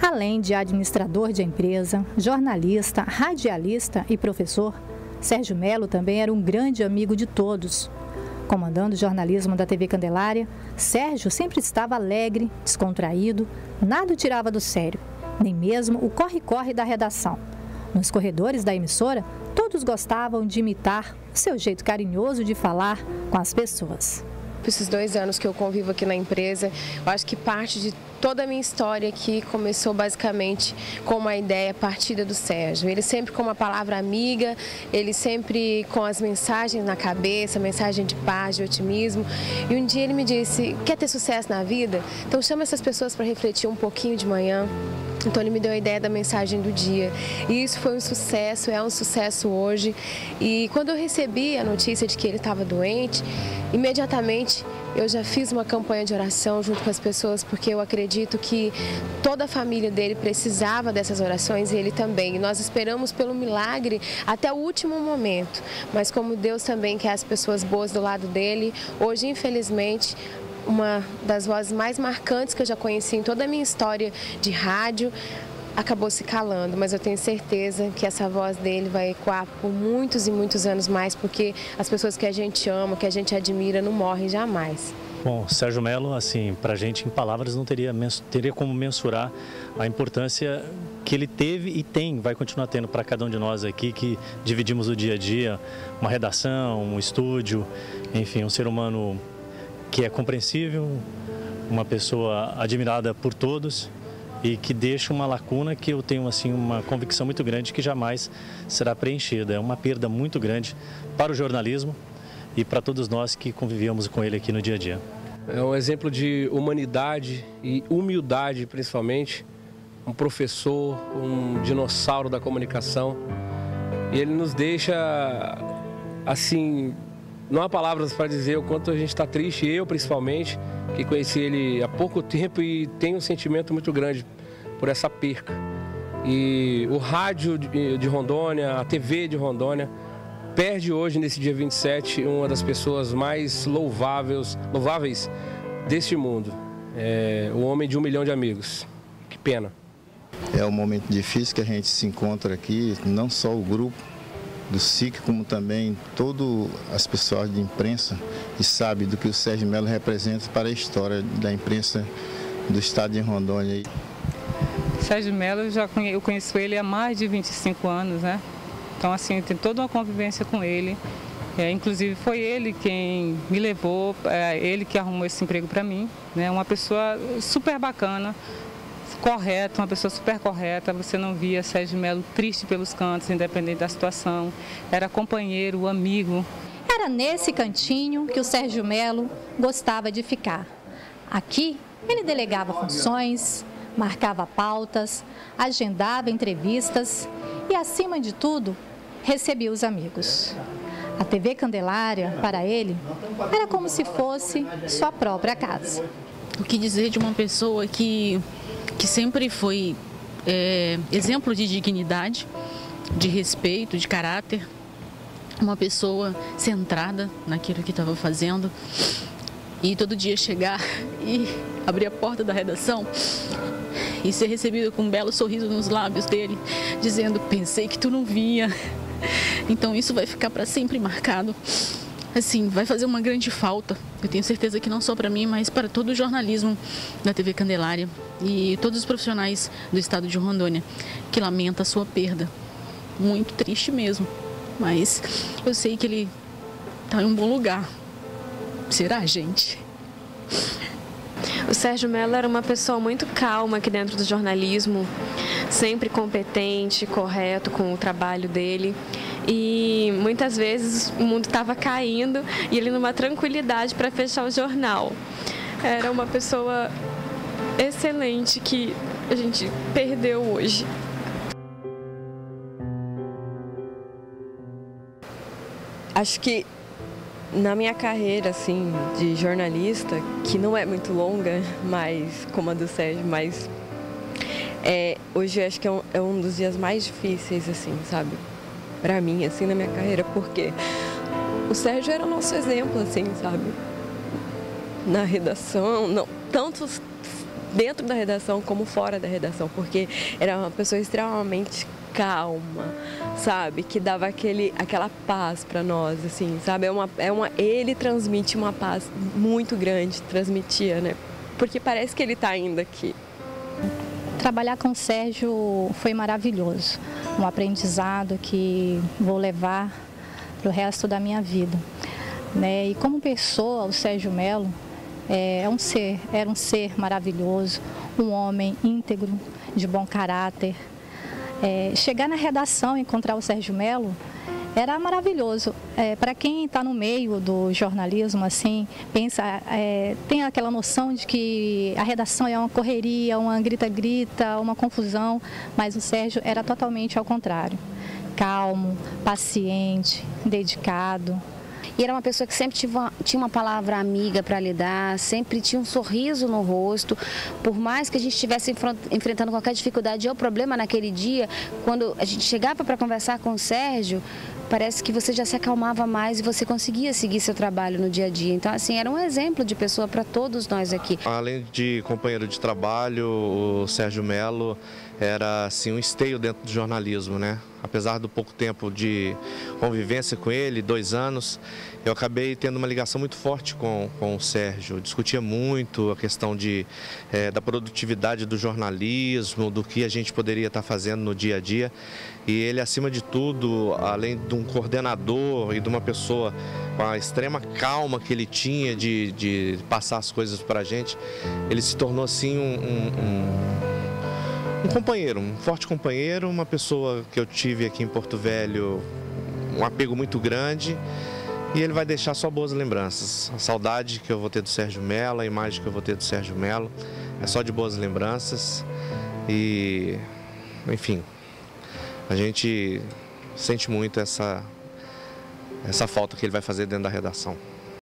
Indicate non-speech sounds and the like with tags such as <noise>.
Além de administrador de empresa, jornalista, radialista e professor, Sérgio Melo também era um grande amigo de todos. Comandando o jornalismo da TV Candelária, Sérgio sempre estava alegre, descontraído, nada o tirava do sério, nem mesmo o corre-corre da redação. Nos corredores da emissora, todos gostavam de imitar o seu jeito carinhoso de falar com as pessoas. Esses dois anos que eu convivo aqui na empresa, eu acho que parte de toda a minha história aqui começou basicamente com uma ideia partida do Sérgio. Ele sempre com uma palavra amiga, ele sempre com as mensagens na cabeça, mensagem de paz, de otimismo. E um dia ele me disse: quer ter sucesso na vida? Então chama essas pessoas para refletir um pouquinho de manhã. Então ele me deu a ideia da mensagem do dia. E isso foi um sucesso, é um sucesso hoje. E quando eu recebi a notícia de que ele estava doente, imediatamente eu já fiz uma campanha de oração junto com as pessoas, porque eu acredito que toda a família dele precisava dessas orações e ele também. E nós esperamos pelo milagre até o último momento. Mas como Deus também quer as pessoas boas do lado dele, hoje, infelizmente, uma das vozes mais marcantes que eu já conheci em toda a minha história de rádio, acabou se calando, mas eu tenho certeza que essa voz dele vai ecoar por muitos e muitos anos mais, porque as pessoas que a gente ama, que a gente admira, não morrem jamais. Bom, Sérgio Melo, assim, para a gente em palavras não teria, teria como mensurar a importância que ele teve e tem, vai continuar tendo para cada um de nós aqui que dividimos o dia a dia, uma redação, um estúdio, enfim, um ser humano que é compreensível, uma pessoa admirada por todos e que deixa uma lacuna que eu tenho assim uma convicção muito grande que jamais será preenchida. É uma perda muito grande para o jornalismo e para todos nós que convivíamos com ele aqui no dia a dia. É um exemplo de humanidade e humildade, principalmente. Um professor, um dinossauro da comunicação. E ele nos deixa assim não há palavras para dizer o quanto a gente está triste, eu principalmente, que conheci ele há pouco tempo e tenho um sentimento muito grande por essa perca. E o rádio de Rondônia, a TV de Rondônia, perde hoje, nesse dia 27, uma das pessoas mais louváveis, louváveis deste mundo. É, o homem de um milhão de amigos. Que pena. É um momento difícil que a gente se encontra aqui, não só o grupo, do SIC, como também todas as pessoas de imprensa e sabe do que o Sérgio Melo representa para a história da imprensa do estado de Rondônia. Sérgio Melo, eu, já conheço, eu conheço ele há mais de 25 anos, né? Então, assim, tem toda uma convivência com ele. É, inclusive, foi ele quem me levou, é, ele que arrumou esse emprego para mim. Né? Uma pessoa super bacana, correto, uma pessoa super correta. Você não via Sérgio Melo triste pelos cantos, independente da situação. Era companheiro, amigo. Era nesse cantinho que o Sérgio Melo gostava de ficar. Aqui, ele delegava funções, marcava pautas, agendava entrevistas e, acima de tudo, recebia os amigos. A TV Candelária, para ele, era como se fosse sua própria casa. O que dizer de uma pessoa que que sempre foi é, exemplo de dignidade, de respeito, de caráter, uma pessoa centrada naquilo que estava fazendo. E todo dia chegar <laughs> e abrir a porta da redação e ser recebido com um belo sorriso nos lábios dele, dizendo: Pensei que tu não vinha. <laughs> Então isso vai ficar para sempre marcado assim, vai fazer uma grande falta. Eu tenho certeza que não só para mim, mas para todo o jornalismo da TV Candelária e todos os profissionais do estado de Rondônia que lamenta a sua perda. Muito triste mesmo, mas eu sei que ele está em um bom lugar. Será, gente? O Sérgio Mello era uma pessoa muito calma aqui dentro do jornalismo, sempre competente, correto com o trabalho dele e muitas vezes o mundo estava caindo e ele numa tranquilidade para fechar o jornal. Era uma pessoa excelente que a gente perdeu hoje. Acho que na minha carreira assim de jornalista, que não é muito longa, <laughs> mas como a do Sérgio, mas é, hoje acho que é um, é um dos dias mais difíceis assim, sabe? Para mim, assim, na minha carreira, porque o Sérgio era o nosso exemplo, assim, sabe? Na redação, não, tanto dentro da redação como fora da redação, porque era uma pessoa extremamente calma, sabe? Que dava aquele, aquela paz para nós, assim, sabe? É uma, é uma, ele transmite uma paz muito grande, transmitia, né? Porque parece que ele está ainda aqui. Trabalhar com o Sérgio foi maravilhoso, um aprendizado que vou levar para o resto da minha vida. Né? E como pessoa, o Sérgio Melo é, é um ser, era um ser maravilhoso, um homem íntegro, de bom caráter. É, chegar na redação e encontrar o Sérgio Melo era maravilhoso. É, Para quem está no meio do jornalismo, assim, pensa, é, tem aquela noção de que a redação é uma correria, uma grita-grita, uma confusão, mas o Sérgio era totalmente ao contrário. Calmo, paciente, dedicado. E era uma pessoa que sempre tinha uma palavra amiga para lidar, sempre tinha um sorriso no rosto. Por mais que a gente estivesse enfrentando qualquer dificuldade ou problema naquele dia, quando a gente chegava para conversar com o Sérgio, parece que você já se acalmava mais e você conseguia seguir seu trabalho no dia a dia. Então, assim, era um exemplo de pessoa para todos nós aqui. Além de companheiro de trabalho, o Sérgio Melo era assim um esteio dentro do jornalismo, né? Apesar do pouco tempo de convivência com ele, dois anos, eu acabei tendo uma ligação muito forte com, com o Sérgio. Eu discutia muito a questão de, é, da produtividade do jornalismo, do que a gente poderia estar fazendo no dia a dia. E ele, acima de tudo, além de um coordenador e de uma pessoa com a extrema calma que ele tinha de, de passar as coisas para a gente, ele se tornou assim um, um, um um companheiro, um forte companheiro, uma pessoa que eu tive aqui em Porto Velho, um apego muito grande e ele vai deixar só boas lembranças. A saudade que eu vou ter do Sérgio Mello, a imagem que eu vou ter do Sérgio Mello, é só de boas lembranças e, enfim, a gente sente muito essa, essa falta que ele vai fazer dentro da redação.